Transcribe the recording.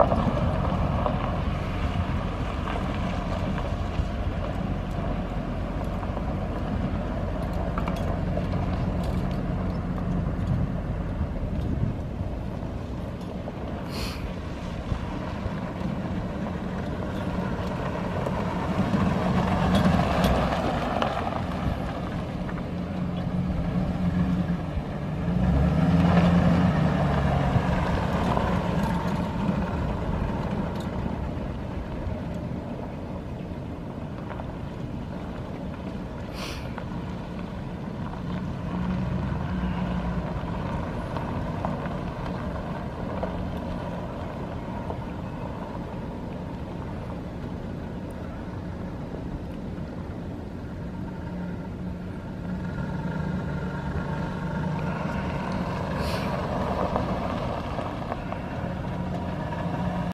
Uh-oh.